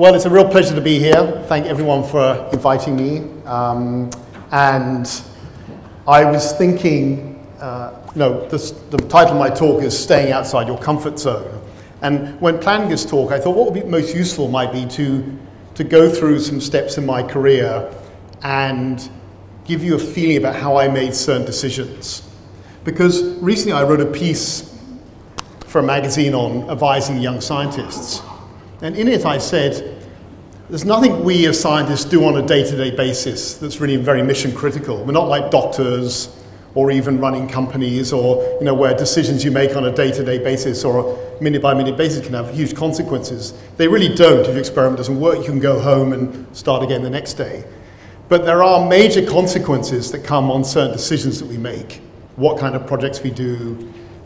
Well, it's a real pleasure to be here. Thank everyone for inviting me. Um, and I was thinking, uh, no, this, the title of my talk is Staying Outside Your Comfort Zone. And when planning this talk, I thought what would be most useful might be to, to go through some steps in my career and give you a feeling about how I made certain decisions. Because recently I wrote a piece for a magazine on advising young scientists. And in it, I said, there's nothing we as scientists do on a day to day basis that's really very mission critical. We're not like doctors or even running companies or you know, where decisions you make on a day to day basis or a minute by minute basis can have huge consequences. They really don't. If your experiment doesn't work, you can go home and start again the next day. But there are major consequences that come on certain decisions that we make what kind of projects we do,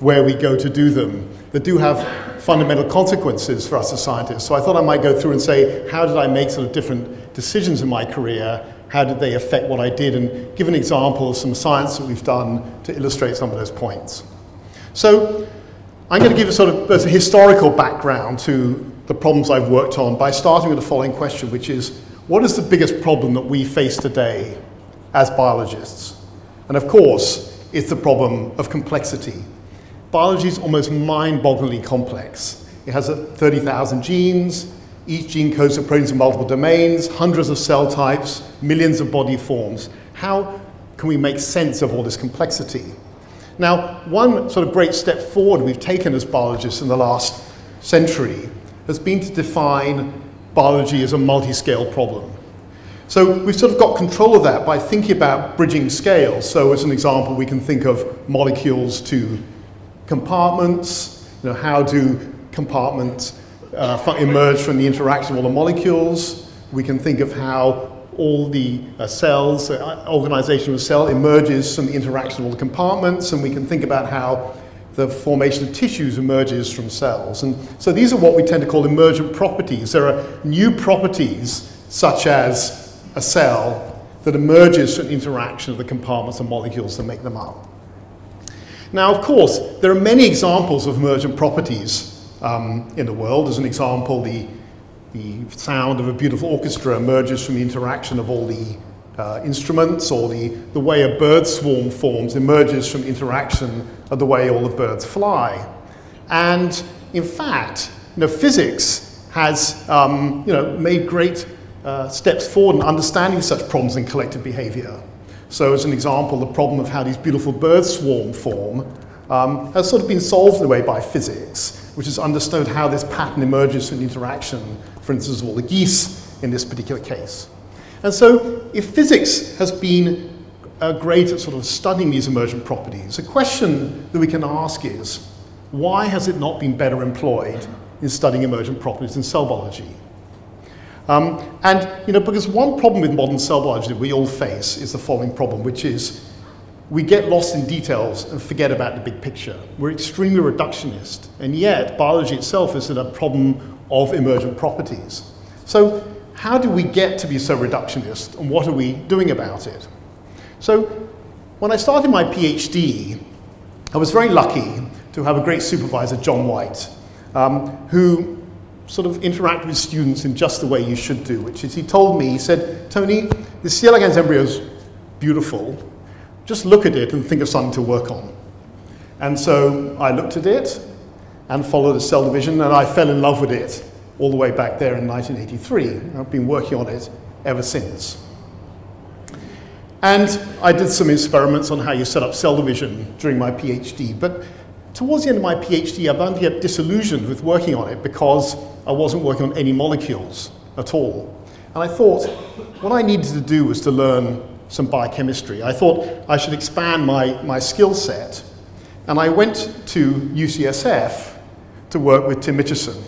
where we go to do them, that do have fundamental consequences for us as scientists. So I thought I might go through and say, how did I make sort of different decisions in my career? How did they affect what I did? And give an example of some science that we've done to illustrate some of those points. So I'm going to give a sort of a historical background to the problems I've worked on by starting with the following question, which is, what is the biggest problem that we face today as biologists? And of course, it's the problem of complexity biology is almost mind-bogglingly complex. It has uh, 30,000 genes, each gene codes for proteins in multiple domains, hundreds of cell types, millions of body forms. How can we make sense of all this complexity? Now, one sort of great step forward we've taken as biologists in the last century has been to define biology as a multi-scale problem. So we've sort of got control of that by thinking about bridging scales. So as an example, we can think of molecules to compartments, you know, how do compartments uh, emerge from the interaction of all the molecules. We can think of how all the uh, cells, uh, organization of a cell emerges from the interaction of all the compartments, and we can think about how the formation of tissues emerges from cells. And so these are what we tend to call emergent properties. There are new properties, such as a cell, that emerges from the interaction of the compartments and molecules that make them up. Now, of course, there are many examples of emergent properties um, in the world. As an example, the, the sound of a beautiful orchestra emerges from the interaction of all the uh, instruments, or the, the way a bird swarm forms emerges from interaction of the way all the birds fly. And in fact, you know, physics has um, you know, made great uh, steps forward in understanding such problems in collective behavior. So as an example, the problem of how these beautiful bird swarm form um, has sort of been solved in a way by physics, which has understood how this pattern emerges from the interaction, for instance, of all the geese in this particular case. And so if physics has been uh, great at sort of studying these emergent properties, a question that we can ask is, why has it not been better employed in studying emergent properties in cell biology? Um, and, you know, because one problem with modern cell biology that we all face is the following problem, which is we get lost in details and forget about the big picture. We're extremely reductionist, and yet biology itself is a problem of emergent properties. So how do we get to be so reductionist, and what are we doing about it? So when I started my PhD, I was very lucky to have a great supervisor, John White, um, who sort of interact with students in just the way you should do, which is he told me, he said, Tony, the C. elegans embryo is beautiful. Just look at it and think of something to work on. And so I looked at it and followed the cell division, and I fell in love with it all the way back there in 1983. I've been working on it ever since. And I did some experiments on how you set up cell division during my PhD, but towards the end of my PhD, I began to get disillusioned with working on it because I wasn't working on any molecules at all. And I thought what I needed to do was to learn some biochemistry. I thought I should expand my, my skill set. And I went to UCSF to work with Tim Mitchison.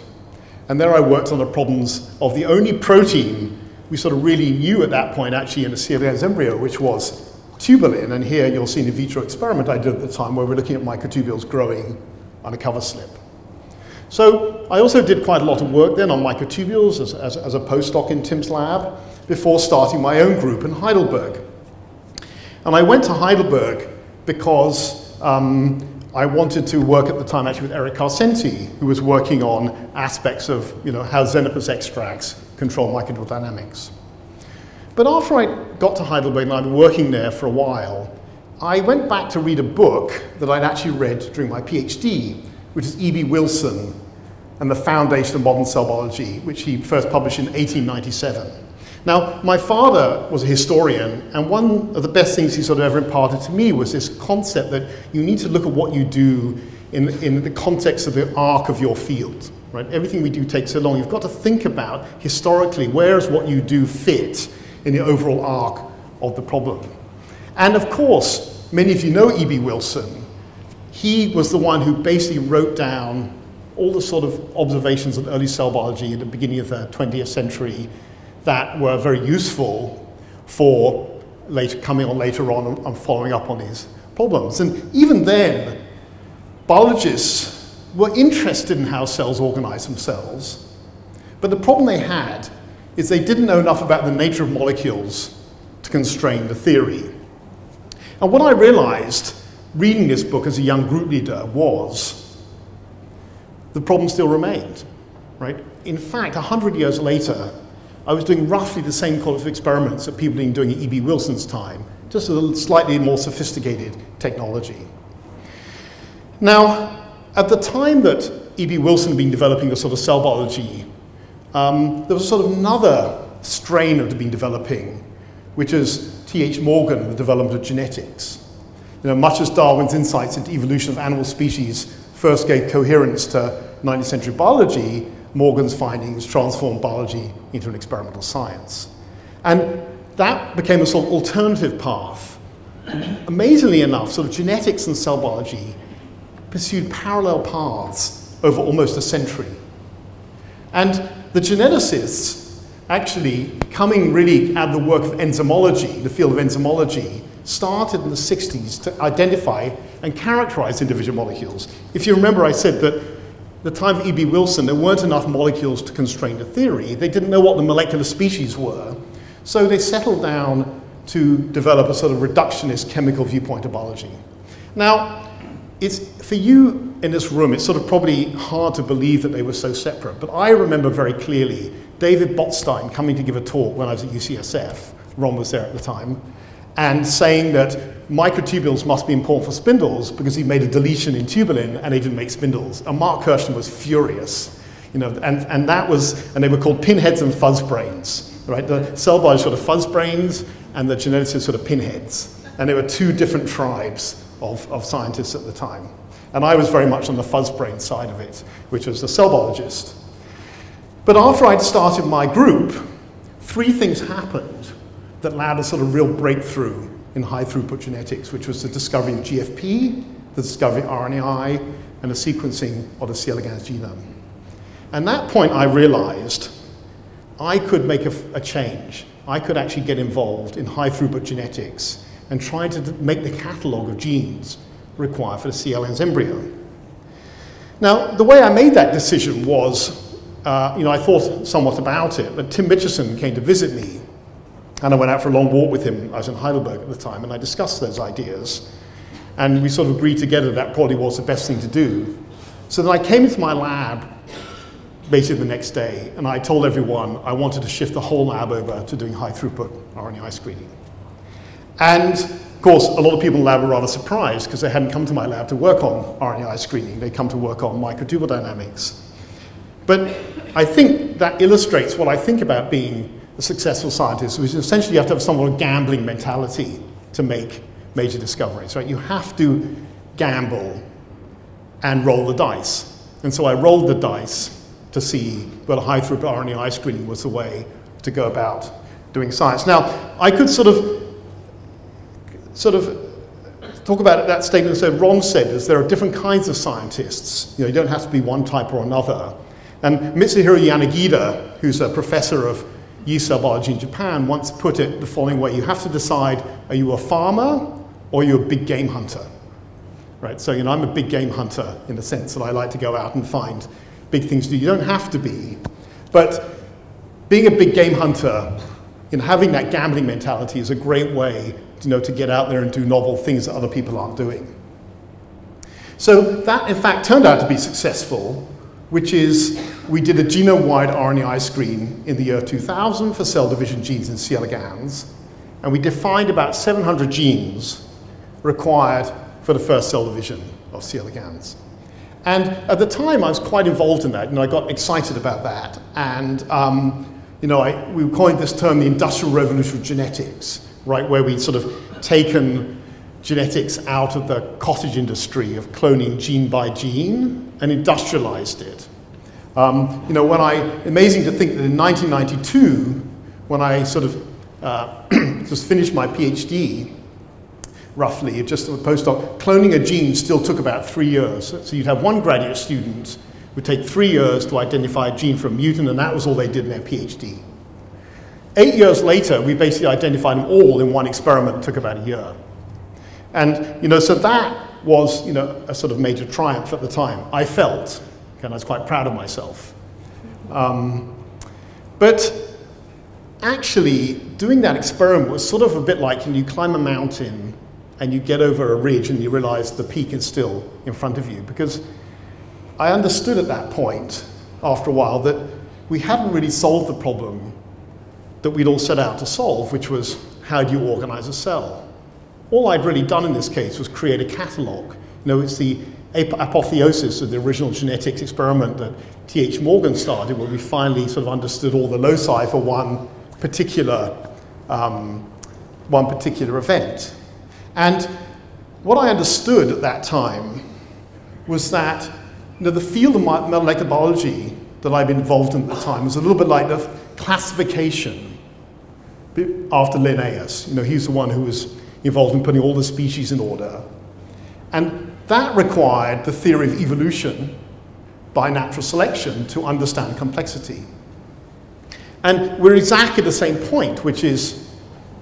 And there I worked on the problems of the only protein we sort of really knew at that point actually in a C. elegans embryo, which was tubulin, and here you'll see an in vitro experiment I did at the time where we're looking at microtubules growing on a cover slip. So I also did quite a lot of work then on microtubules as, as, as a postdoc in Tim's lab before starting my own group in Heidelberg. And I went to Heidelberg because um, I wanted to work at the time actually with Eric Karsenti, who was working on aspects of you know, how Xenopus extracts control microdynamics. But after I got to Heidelberg and I'd been working there for a while, I went back to read a book that I'd actually read during my PhD, which is E.B. Wilson and the Foundation of Modern Cell Biology, which he first published in 1897. Now, my father was a historian, and one of the best things he sort of ever imparted to me was this concept that you need to look at what you do in, in the context of the arc of your field. Right? Everything we do takes so long. You've got to think about historically where is what you do fit in the overall arc of the problem. And of course, many of you know E.B. Wilson. He was the one who basically wrote down all the sort of observations of early cell biology at the beginning of the 20th century that were very useful for later, coming on later on and following up on these problems. And even then, biologists were interested in how cells organize themselves. But the problem they had is they didn't know enough about the nature of molecules to constrain the theory. And what I realized reading this book as a young group leader was the problem still remained, right? In fact, 100 years later, I was doing roughly the same kind of experiments that people had been doing at E.B. Wilson's time, just with a slightly more sophisticated technology. Now, at the time that E.B. Wilson had been developing the sort of cell biology, um, there was sort of another strain that had been developing, which is T.H. Morgan, the development of genetics. You know, much as Darwin's insights into evolution of animal species first gave coherence to 19th century biology, Morgan's findings transformed biology into an experimental science. And that became a sort of alternative path. Amazingly enough, sort of genetics and cell biology pursued parallel paths over almost a century. And the geneticists actually coming really of the work of enzymology, the field of enzymology, started in the 60s to identify and characterize individual molecules. If you remember, I said that the time of E.B. Wilson, there weren't enough molecules to constrain the theory. They didn't know what the molecular species were. So they settled down to develop a sort of reductionist chemical viewpoint of biology. Now, it's, for you in this room, it's sort of probably hard to believe that they were so separate, but I remember very clearly David Botstein coming to give a talk when I was at UCSF, Ron was there at the time, and saying that microtubules must be important for spindles because he made a deletion in tubulin and he didn't make spindles. And Mark Kirschner was furious. You know, and, and that was, and they were called pinheads and fuzz brains, right? The cell biology sort of fuzz brains and the geneticists sort of pinheads. And there were two different tribes of, of scientists at the time. And I was very much on the fuzz brain side of it, which was the cell biologist. But after I'd started my group, three things happened that allowed a sort of real breakthrough in high throughput genetics, which was the discovery of GFP, the discovery of RNAi, and the sequencing of the C. elegans genome. And that point I realized I could make a, a change. I could actually get involved in high throughput genetics and try to make the catalog of genes required for the C. elegans embryo. Now, the way I made that decision was, uh, you know, I thought somewhat about it, but Tim Mitchison came to visit me, and I went out for a long walk with him. I was in Heidelberg at the time, and I discussed those ideas. And we sort of agreed together that probably was the best thing to do. So then I came into my lab basically the next day, and I told everyone I wanted to shift the whole lab over to doing high throughput RNAi screening. And of course, a lot of people in the lab were rather surprised because they hadn't come to my lab to work on RNAi screening. They'd come to work on microtubule dynamics. But I think that illustrates what I think about being a successful scientist, which is essentially you have to have some sort of gambling mentality to make major discoveries, right? You have to gamble and roll the dice. And so I rolled the dice to see whether high throughput RNAi screening was the way to go about doing science. Now, I could sort of sort of talk about that statement that Ron said is there are different kinds of scientists. You know, you don't have to be one type or another. And Mitsuhiro Yanagida, who's a professor of yeast cell biology in Japan, once put it the following way. You have to decide, are you a farmer or are you a big game hunter? Right, so you know, I'm a big game hunter in the sense that I like to go out and find big things to do. You don't have to be. But being a big game hunter, in having that gambling mentality is a great way you know, to get out there and do novel things that other people aren't doing. So that, in fact, turned out to be successful which is we did a genome-wide RNAi screen in the year 2000 for cell division genes in C. elegans, and we defined about 700 genes required for the first cell division of C. elegans. And at the time, I was quite involved in that, and I got excited about that. And um, you know, I, we coined this term the industrial revolution of genetics, right, where we'd sort of taken genetics out of the cottage industry of cloning gene by gene and industrialized it. Um, you know, when I, amazing to think that in 1992, when I sort of uh, just finished my PhD, roughly, just a postdoc, cloning a gene still took about three years. So you'd have one graduate student would take three years to identify a gene from a mutant, and that was all they did in their PhD. Eight years later, we basically identified them all in one experiment. It took about a year. And, you know, so that was, you know, a sort of major triumph at the time. I felt, and I was quite proud of myself. Um, but actually, doing that experiment was sort of a bit like you climb a mountain and you get over a ridge and you realize the peak is still in front of you. Because I understood at that point, after a while, that we hadn't really solved the problem that we'd all set out to solve, which was how do you organize a cell? All I'd really done in this case was create a catalog. You know, it's the apotheosis of the original genetics experiment that T.H. Morgan started, where we finally sort of understood all the loci for one particular, um, one particular event. And what I understood at that time was that you know, the field of molecular biology that I've been involved in at the time was a little bit like the classification after Linnaeus. You know, he's the one who was involved in putting all the species in order. And that required the theory of evolution by natural selection to understand complexity. And we're exactly at the same point, which is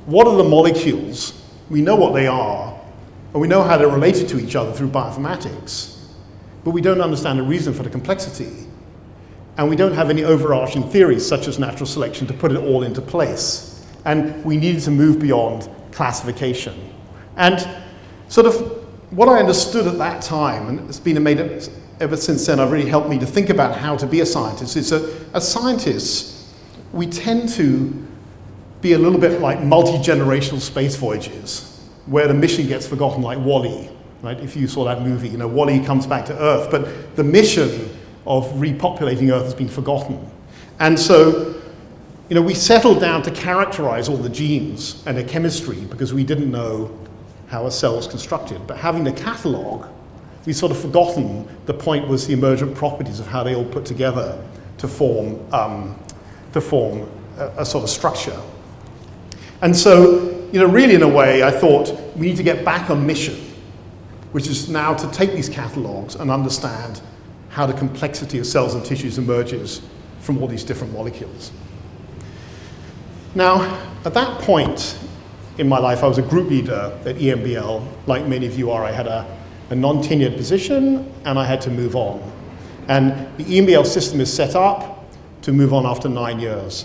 what are the molecules? We know what they are, and we know how they're related to each other through bioinformatics, but we don't understand the reason for the complexity. And we don't have any overarching theories, such as natural selection, to put it all into place. And we needed to move beyond classification. And sort of what I understood at that time, and it's been made ever since then, I've really helped me to think about how to be a scientist, is that as scientists, we tend to be a little bit like multi-generational space voyages, where the mission gets forgotten like WALL-E, right? If you saw that movie, you know, WALL-E comes back to Earth, but the mission of repopulating Earth has been forgotten. And so you know, we settled down to characterize all the genes and their chemistry because we didn't know how a cell was constructed. But having the catalog, we sort of forgotten the point was the emergent properties of how they all put together to form, um, to form a, a sort of structure. And so, you know, really in a way, I thought we need to get back on mission, which is now to take these catalogs and understand how the complexity of cells and tissues emerges from all these different molecules. Now, at that point in my life, I was a group leader at EMBL. Like many of you are, I had a, a non-tenured position and I had to move on. And the EMBL system is set up to move on after nine years.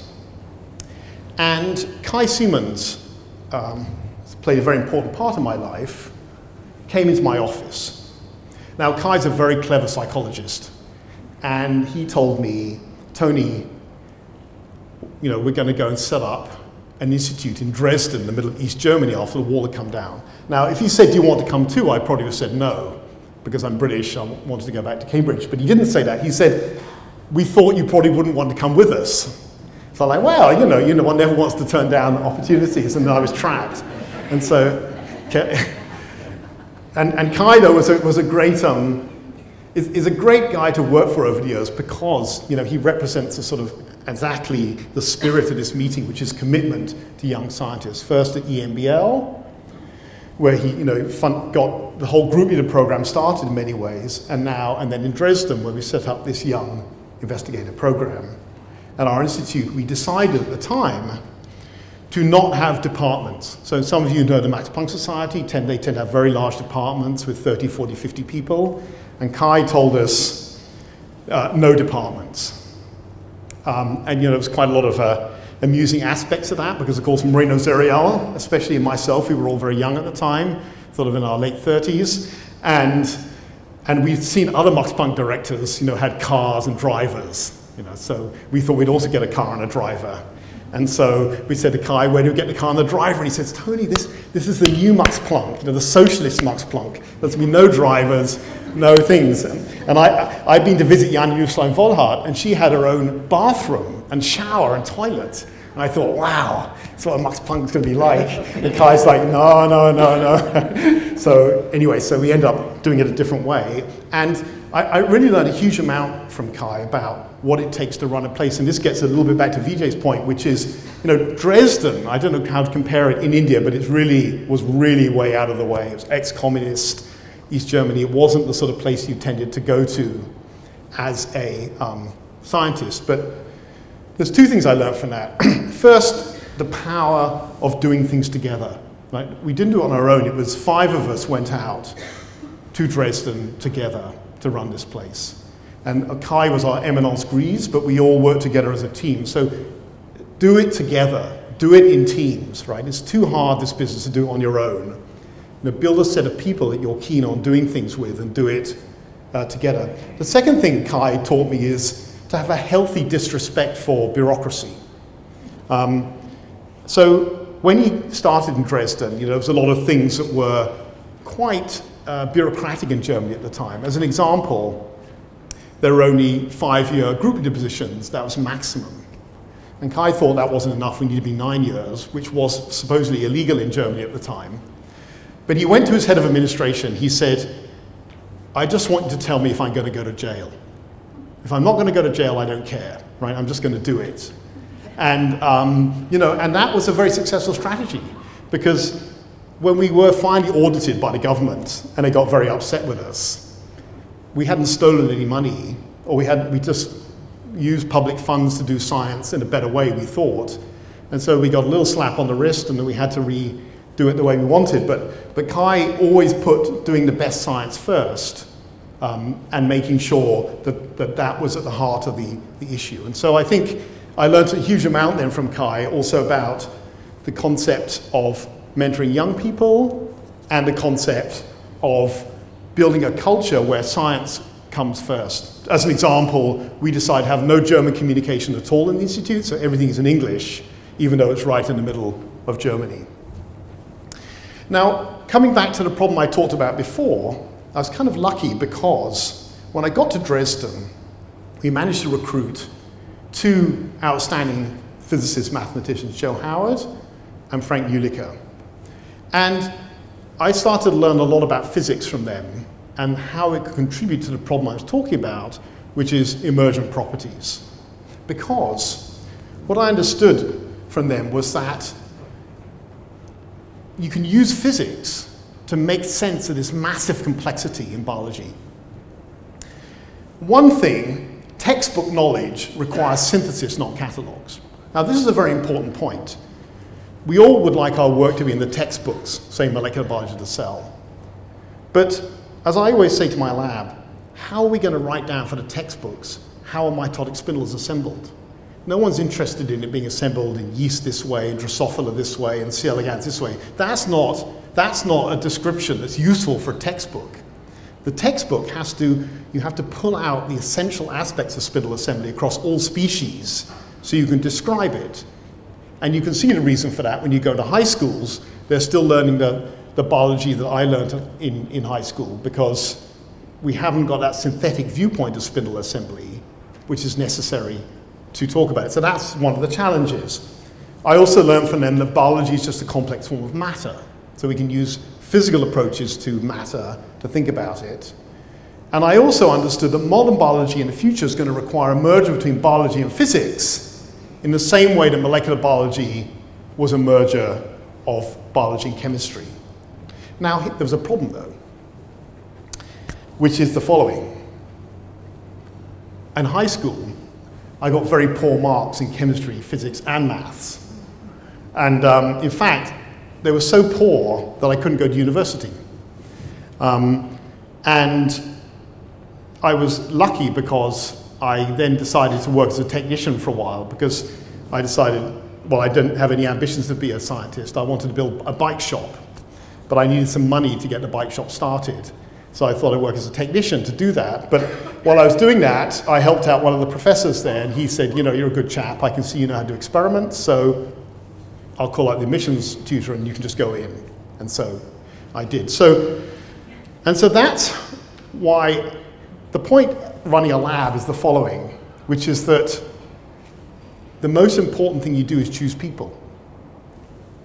And Kai Simons um, played a very important part in my life, came into my office. Now, Kai's a very clever psychologist, and he told me, Tony, you know, we're going to go and set up an institute in Dresden, the middle of East Germany, after the wall had come down. Now, if he said, do you want to come too, I probably would have said no, because I'm British, I wanted to go back to Cambridge. But he didn't say that. He said, we thought you probably wouldn't want to come with us. So I'm like, well, you know, you know, one never wants to turn down opportunities, and I was trapped. And so, and, and Kaido was a, was a great, um, is, is a great guy to work for over the years because, you know, he represents a sort of exactly the spirit of this meeting, which is commitment to young scientists. First at EMBL, where he you know, fun, got the whole group leader program started in many ways, and now, and then in Dresden, where we set up this young investigator program. At our institute, we decided at the time to not have departments. So some of you know the Max Planck Society, tend, they tend to have very large departments with 30, 40, 50 people. And Kai told us uh, no departments. Um, and you know, there was quite a lot of uh, amusing aspects of that because, of course, Marino Zerial, especially myself, we were all very young at the time, sort of in our late 30s, and and we'd seen other Max Planck directors, you know, had cars and drivers, you know, so we thought we'd also get a car and a driver. And so we said to Kai, where do we get the car and the driver? And he says, Tony, this, this is the new Max Planck, you know, the socialist Max Planck. There's been no drivers, no things. And, and I, I'd been to visit Janni Nüsslein-Volhard, and she had her own bathroom and shower and toilet. And I thought, wow, that's what a Max Planck's going to be like. And Kai's like, no, no, no, no. so anyway, so we end up doing it a different way. And I, I, really learned a huge amount from Kai about what it takes to run a place. And this gets a little bit back to Vijay's point, which is, you know, Dresden, I don't know how to compare it in India, but it really was really way out of the way. It was ex-communist East Germany. It wasn't the sort of place you tended to go to as a um, scientist. But there's two things I learned from that. First, the power of doing things together. Right? We didn't do it on our own. It was five of us went out to Dresden together to run this place. And Kai was our eminence grise, but we all worked together as a team. So do it together. Do it in teams, right? It's too hard, this business, to do it on your own. You know, build a set of people that you're keen on doing things with and do it uh, together. The second thing Kai taught me is to have a healthy disrespect for bureaucracy. Um, so when he started in Dresden, you know, there was a lot of things that were quite uh, bureaucratic in Germany at the time. As an example, there were only five-year group positions. That was maximum. And Kai thought that wasn't enough. We needed to be nine years, which was supposedly illegal in Germany at the time. But he went to his head of administration. He said, I just want you to tell me if I'm going to go to jail. If I'm not going to go to jail, I don't care, right? I'm just going to do it. And, um, you know, and that was a very successful strategy because when we were finally audited by the government and they got very upset with us, we hadn't stolen any money, or we, had, we just used public funds to do science in a better way, we thought. And so we got a little slap on the wrist, and then we had to redo it the way we wanted. But, but Kai always put doing the best science first um, and making sure that, that that was at the heart of the, the issue. And so I think I learned a huge amount then from Kai also about the concept of mentoring young people and the concept of building a culture where science comes first. As an example, we decide to have no German communication at all in the Institute, so everything is in English, even though it's right in the middle of Germany. Now, coming back to the problem I talked about before, I was kind of lucky because when I got to Dresden, we managed to recruit two outstanding physicists, mathematicians, Joe Howard and Frank Jülicher. And I started to learn a lot about physics from them and how it could contribute to the problem I was talking about, which is emergent properties. Because what I understood from them was that you can use physics to make sense of this massive complexity in biology. One thing, textbook knowledge requires synthesis, not catalogs. Now, this is a very important point we all would like our work to be in the textbooks, say molecular biology of the cell. But as I always say to my lab, how are we going to write down for the textbooks how a mitotic spindle is assembled? No one's interested in it being assembled in yeast this way, and Drosophila this way, and C. elegans this way. That's not, that's not a description that's useful for a textbook. The textbook has to, you have to pull out the essential aspects of spindle assembly across all species so you can describe it and you can see the reason for that when you go to high schools, they're still learning the, the biology that I learned in, in high school because we haven't got that synthetic viewpoint of spindle assembly, which is necessary to talk about. So that's one of the challenges. I also learned from them that biology is just a complex form of matter. So we can use physical approaches to matter to think about it. And I also understood that modern biology in the future is going to require a merger between biology and physics in the same way that molecular biology was a merger of biology and chemistry. Now, there was a problem though, which is the following. In high school, I got very poor marks in chemistry, physics, and maths. And um, in fact, they were so poor that I couldn't go to university. Um, and I was lucky because I then decided to work as a technician for a while because I decided, well, I didn't have any ambitions to be a scientist. I wanted to build a bike shop, but I needed some money to get the bike shop started. So I thought I'd work as a technician to do that. But while I was doing that, I helped out one of the professors there, and he said, you know, you're a good chap. I can see you know how to do experiments, so I'll call out the admissions tutor and you can just go in. And so I did. So, and so that's why the point running a lab is the following, which is that the most important thing you do is choose people.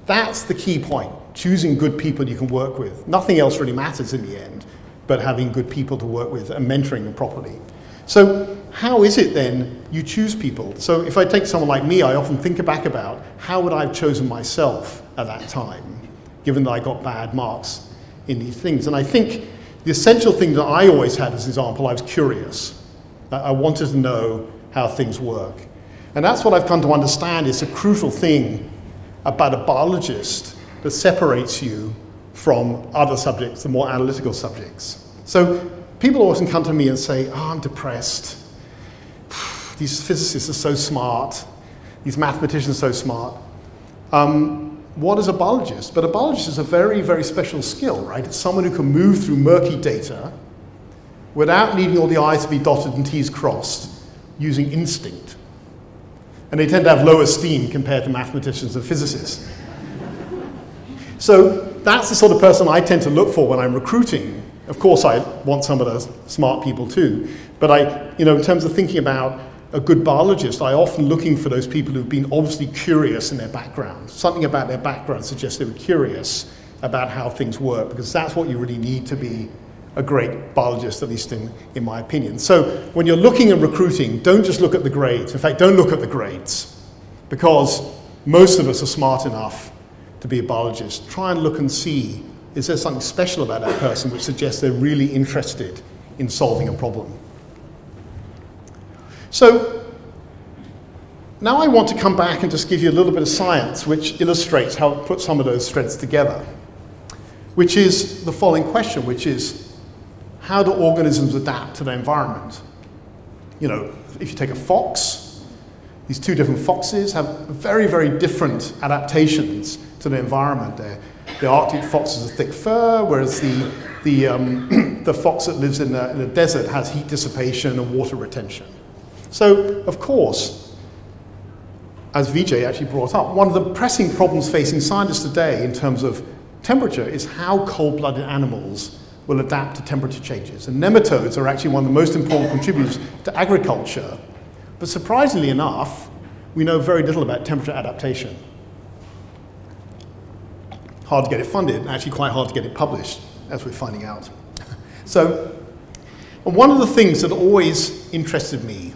That's the key point, choosing good people you can work with. Nothing else really matters in the end, but having good people to work with and mentoring them properly. So how is it then you choose people? So if I take someone like me, I often think back about how would I have chosen myself at that time, given that I got bad marks in these things. And I think the essential thing that I always had as an example, I was curious. I wanted to know how things work. And that's what I've come to understand is a crucial thing about a biologist that separates you from other subjects, the more analytical subjects. So people often come to me and say, oh, I'm depressed. These physicists are so smart. These mathematicians are so smart. Um, what is a biologist? But a biologist is a very, very special skill, right? It's someone who can move through murky data without needing all the I's to be dotted and T's crossed, using instinct. And they tend to have low esteem compared to mathematicians and physicists. so that's the sort of person I tend to look for when I'm recruiting. Of course, I want some of those smart people too. But I, you know, in terms of thinking about a good biologist, I often looking for those people who've been obviously curious in their background. Something about their background suggests they were curious about how things work, because that's what you really need to be a great biologist, at least in, in my opinion. So when you're looking at recruiting, don't just look at the grades. In fact, don't look at the grades, because most of us are smart enough to be a biologist. Try and look and see, is there something special about that person which suggests they're really interested in solving a problem? So now I want to come back and just give you a little bit of science which illustrates how it puts some of those threads together, which is the following question, which is how do organisms adapt to their environment? You know, if you take a fox, these two different foxes have very, very different adaptations to the environment. They're, the Arctic fox has a thick fur, whereas the, the, um, the fox that lives in the, in the desert has heat dissipation and water retention. So, of course, as Vijay actually brought up, one of the pressing problems facing scientists today in terms of temperature is how cold-blooded animals will adapt to temperature changes. And nematodes are actually one of the most important contributors to agriculture. But surprisingly enough, we know very little about temperature adaptation. Hard to get it funded, and actually quite hard to get it published, as we're finding out. so, one of the things that always interested me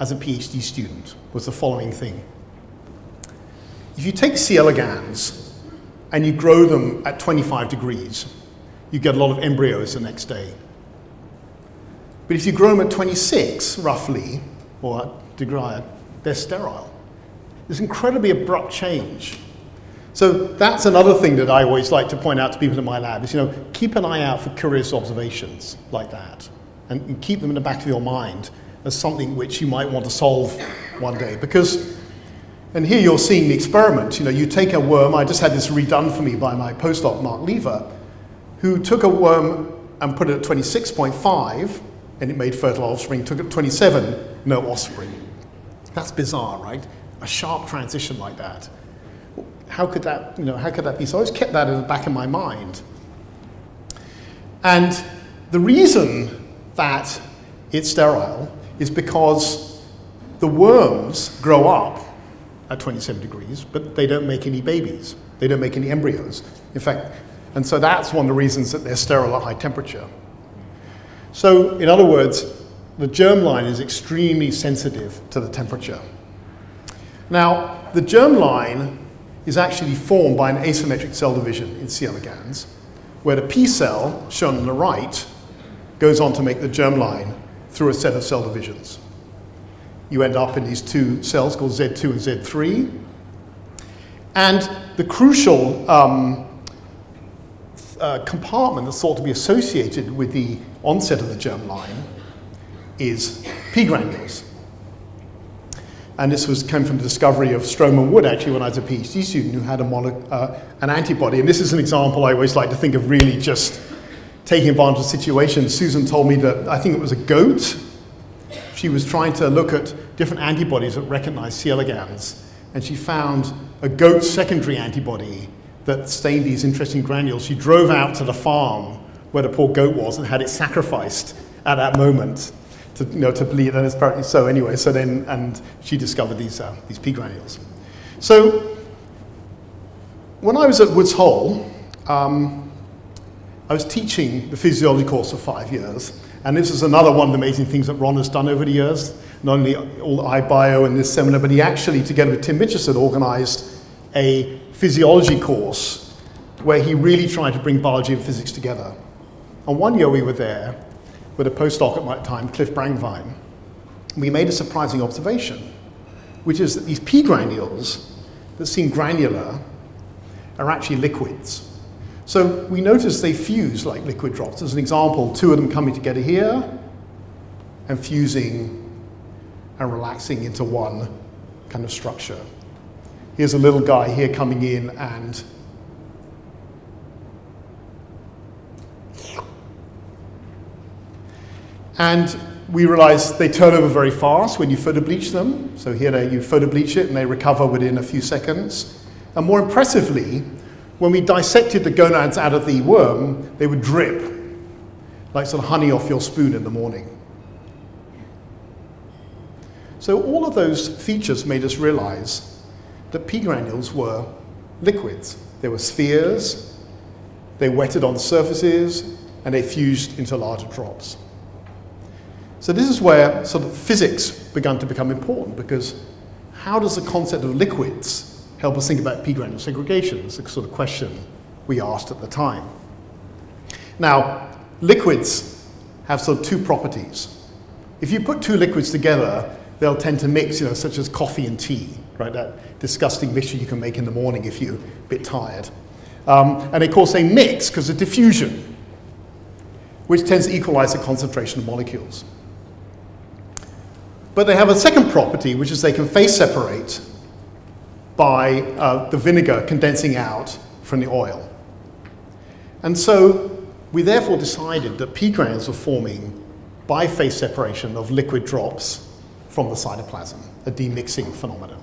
as a PhD student was the following thing. If you take C. elegans and you grow them at 25 degrees, you get a lot of embryos the next day. But if you grow them at 26, roughly, or degree, they're sterile. This incredibly abrupt change. So that's another thing that I always like to point out to people in my lab is, you know, keep an eye out for curious observations like that and, and keep them in the back of your mind as something which you might want to solve one day. Because, and here you're seeing the experiment. You know, you take a worm, I just had this redone for me by my postdoc, Mark Lever, who took a worm and put it at 26.5, and it made fertile offspring, took it at 27, no offspring. That's bizarre, right? A sharp transition like that. How could that, you know, how could that be? So I always kept that in the back of my mind. And the reason that it's sterile is because the worms grow up at 27 degrees, but they don't make any babies. They don't make any embryos. In fact, and so that's one of the reasons that they're sterile at high temperature. So, in other words, the germline is extremely sensitive to the temperature. Now, the germline is actually formed by an asymmetric cell division in C. elegans, where the P cell, shown on the right, goes on to make the germline through a set of cell divisions. You end up in these two cells called Z2 and Z3. And the crucial um, uh, compartment that's thought to be associated with the onset of the germline is P granules. And this was came from the discovery of Strome and Wood, actually, when I was a PhD student who had a mono, uh, an antibody. And this is an example I always like to think of really just taking advantage of the situation, Susan told me that I think it was a goat. She was trying to look at different antibodies that recognize C. elegans, and she found a goat secondary antibody that stained these interesting granules. She drove out to the farm where the poor goat was and had it sacrificed at that moment to, you know, to bleed, and it's apparently so anyway. So then, and she discovered these, uh, these P granules. So when I was at Woods Hole, um, I was teaching the physiology course for five years, and this is another one of the amazing things that Ron has done over the years. Not only all the iBio and this seminar, but he actually, together with Tim Mitchison, organized a physiology course where he really tried to bring biology and physics together. And one year we were there with a postdoc at my time, Cliff Brangwynne. We made a surprising observation, which is that these P granules that seem granular are actually liquids. So we notice they fuse like liquid drops. As an example, two of them coming together here and fusing and relaxing into one kind of structure. Here's a little guy here coming in and and we realize they turn over very fast when you photobleach them. So here they, you photobleach it and they recover within a few seconds. And more impressively, when we dissected the gonads out of the worm, they would drip like sort of honey off your spoon in the morning. So all of those features made us realize that P granules were liquids. They were spheres, they wetted on surfaces, and they fused into larger drops. So this is where sort of physics began to become important because how does the concept of liquids help us think about p-granule segregation? It's the sort of question we asked at the time. Now, liquids have sort of two properties. If you put two liquids together, they'll tend to mix, you know, such as coffee and tea, right? That disgusting mixture you can make in the morning if you're a bit tired. Um, and of course they mix because of diffusion, which tends to equalize the concentration of molecules. But they have a second property, which is they can phase separate by uh, the vinegar condensing out from the oil. And so we therefore decided that P grains are forming by phase separation of liquid drops from the cytoplasm, a demixing phenomenon.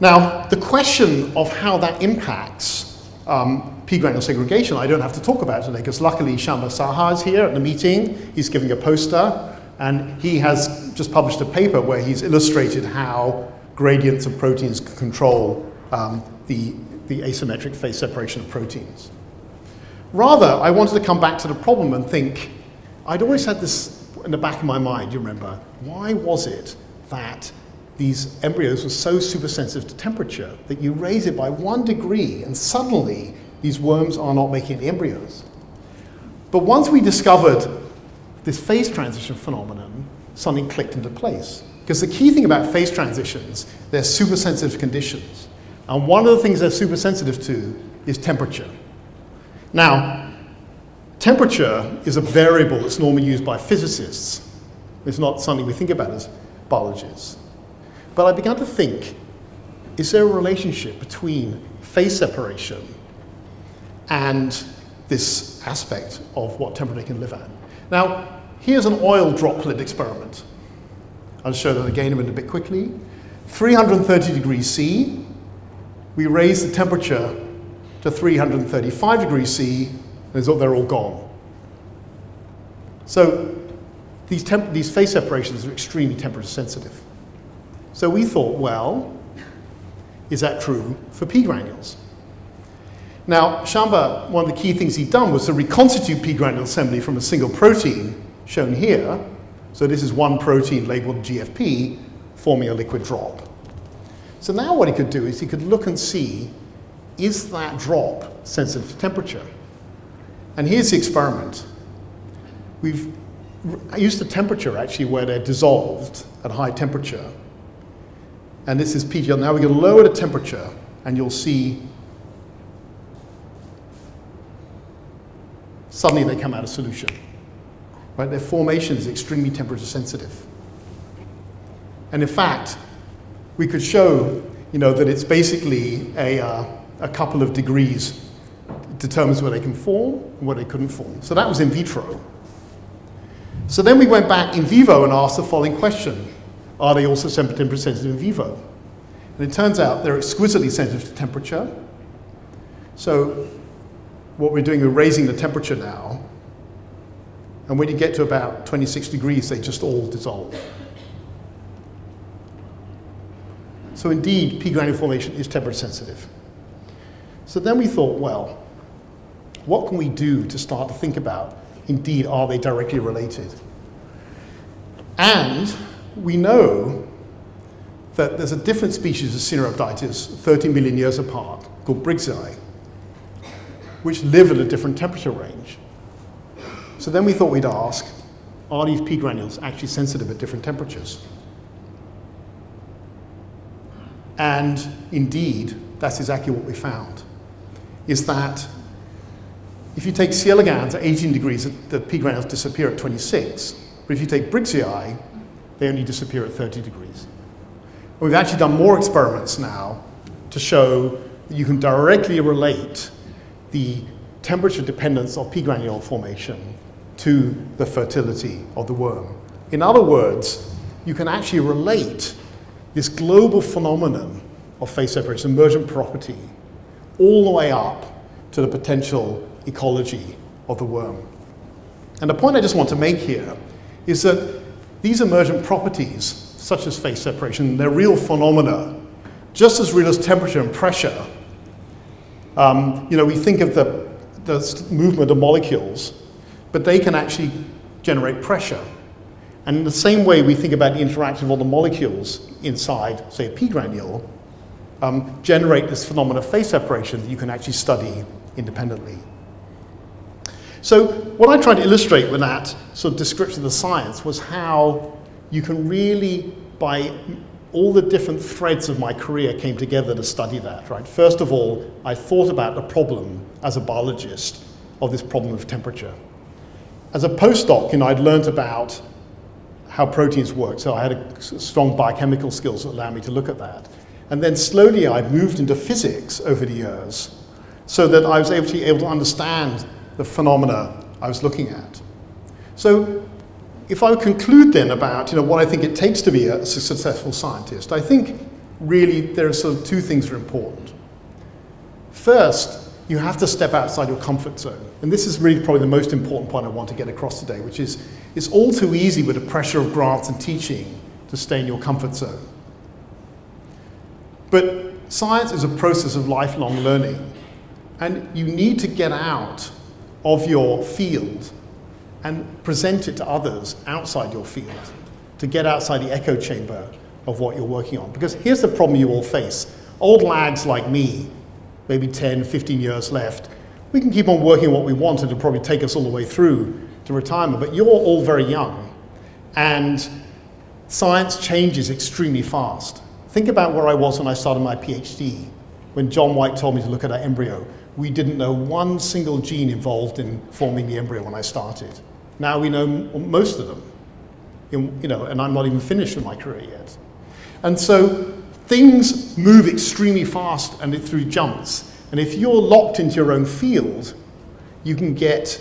Now, the question of how that impacts um, P granule segregation, I don't have to talk about today because luckily Shamba Saha is here at the meeting. He's giving a poster and he has just published a paper where he's illustrated how gradients of proteins control um, the, the asymmetric phase separation of proteins. Rather, I wanted to come back to the problem and think, I'd always had this in the back of my mind, you remember, why was it that these embryos were so supersensitive to temperature that you raise it by one degree and suddenly these worms are not making embryos? But once we discovered this phase transition phenomenon, something clicked into place. Because the key thing about phase transitions, they're super sensitive to conditions. And one of the things they're super sensitive to is temperature. Now, temperature is a variable that's normally used by physicists. It's not something we think about as biologists. But I began to think, is there a relationship between phase separation and this aspect of what temperature can live at? Now, here's an oil droplet experiment. I'll show that again a bit quickly. 330 degrees C, we raise the temperature to 335 degrees C, and they're all gone. So these, these phase separations are extremely temperature sensitive. So we thought, well, is that true for P granules? Now, Shamba, one of the key things he'd done was to reconstitute P granule assembly from a single protein, shown here. So this is one protein labeled GFP, forming a liquid drop. So now what he could do is he could look and see, is that drop sensitive to temperature? And here's the experiment. We've used the temperature actually where they're dissolved at high temperature. And this is PGL. Now we're going to lower the temperature and you'll see suddenly they come out of solution. Right? Their formation is extremely temperature sensitive. And in fact, we could show you know, that it's basically a, uh, a couple of degrees determines where they can form and where they couldn't form. So that was in vitro. So then we went back in vivo and asked the following question. Are they also temperature sensitive in vivo? And it turns out they're exquisitely sensitive to temperature. So what we're doing, we're raising the temperature now. And when you get to about 26 degrees, they just all dissolve. So indeed, P granule formation is temperature sensitive. So then we thought, well, what can we do to start to think about, indeed, are they directly related? And we know that there's a different species of Caenorhabditis 30 million years apart called briggsae, which live at a different temperature range. So then we thought we'd ask, are these P granules actually sensitive at different temperatures? And indeed, that's exactly what we found, is that if you take C. elegans at 18 degrees, the P granules disappear at 26. But if you take briggsae, they only disappear at 30 degrees. And we've actually done more experiments now to show that you can directly relate the temperature dependence of P granule formation to the fertility of the worm. In other words, you can actually relate this global phenomenon of phase separation, emergent property, all the way up to the potential ecology of the worm. And the point I just want to make here is that these emergent properties, such as phase separation, they're real phenomena, just as real as temperature and pressure. Um, you know, we think of the, the movement of molecules, but they can actually generate pressure. And in the same way we think about the interaction of all the molecules inside, say, a P granule, um, generate this phenomenon of phase separation that you can actually study independently. So what I tried to illustrate with that sort of description of the science was how you can really, by all the different threads of my career came together to study that, right? First of all, I thought about the problem as a biologist of this problem of temperature. As a postdoc, you know, I'd learned about how proteins work, so I had a strong biochemical skills that allowed me to look at that. And then slowly I moved into physics over the years so that I was able to, able to understand the phenomena I was looking at. So if I conclude then about you know, what I think it takes to be a successful scientist, I think really there are sort of two things that are important. First, you have to step outside your comfort zone. And this is really probably the most important point I want to get across today, which is it's all too easy with the pressure of grants and teaching to stay in your comfort zone. But science is a process of lifelong learning, and you need to get out of your field and present it to others outside your field to get outside the echo chamber of what you're working on. Because here's the problem you all face. Old lags like me, maybe 10, 15 years left, we can keep on working what we want and it'll probably take us all the way through to retirement, but you're all very young. And science changes extremely fast. Think about where I was when I started my PhD, when John White told me to look at an embryo. We didn't know one single gene involved in forming the embryo when I started. Now we know most of them, you know, and I'm not even finished with my career yet. And so things move extremely fast and it through jumps. And if you're locked into your own field, you can get,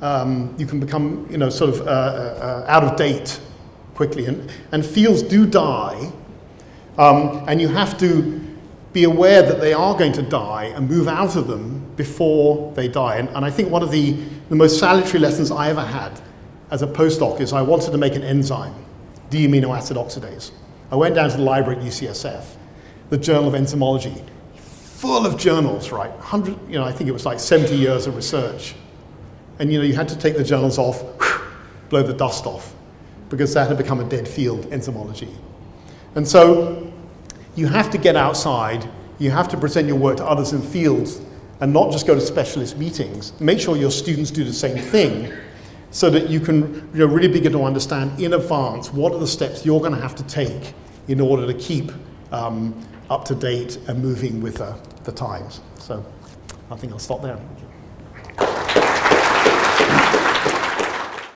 um, you can become, you know, sort of uh, uh, out of date quickly. And, and fields do die, um, and you have to be aware that they are going to die and move out of them before they die. And, and I think one of the, the most salutary lessons I ever had as a postdoc is I wanted to make an enzyme, D-amino acid oxidase. I went down to the library at UCSF, the Journal of Enzymology, full of journals, right? 100, you know, I think it was like 70 years of research. And you know, you had to take the journals off, blow the dust off, because that had become a dead field, enzymology. And so you have to get outside, you have to present your work to others in fields and not just go to specialist meetings. Make sure your students do the same thing so that you can you know, really begin to understand in advance what are the steps you're going to have to take in order to keep um, up to date and moving with uh, the times. So I think I'll stop there.